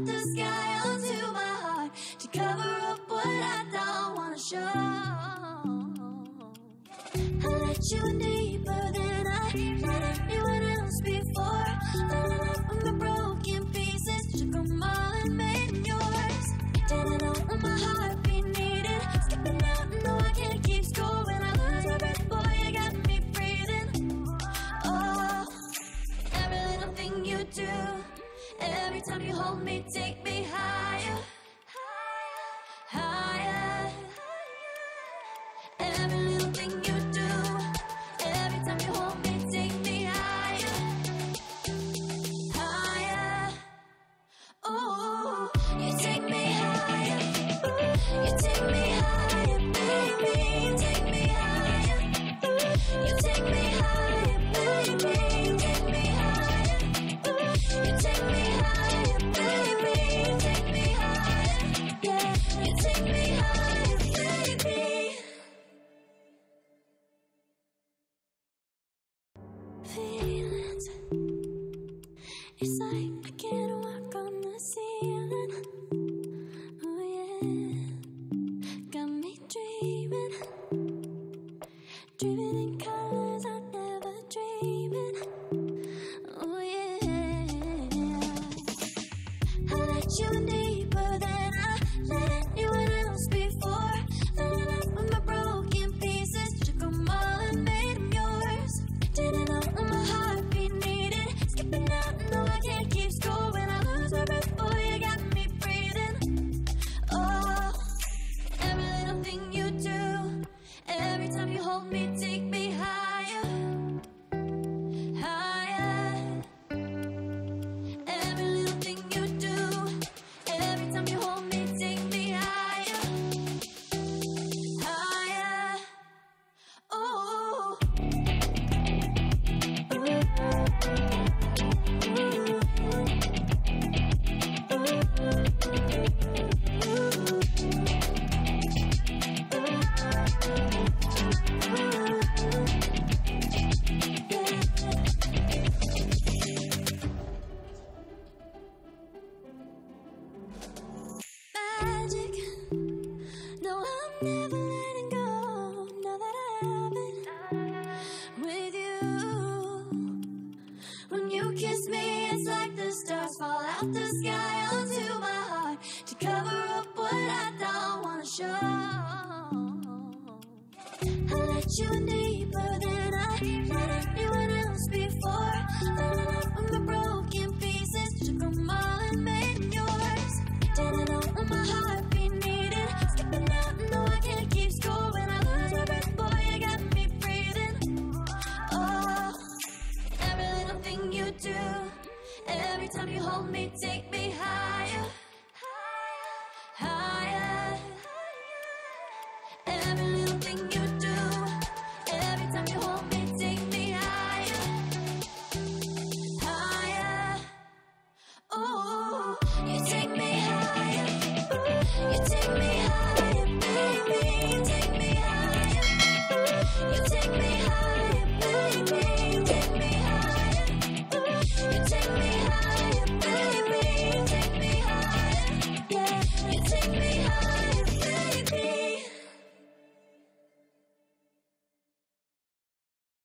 the sky onto my heart to cover up what I don't wanna show. I let you deeper than I you you kiss me, it's like the stars fall out the sky onto my heart to cover up what I don't wanna show. I let you in deeper than I let anyone else before. Every time you hold me, take me higher.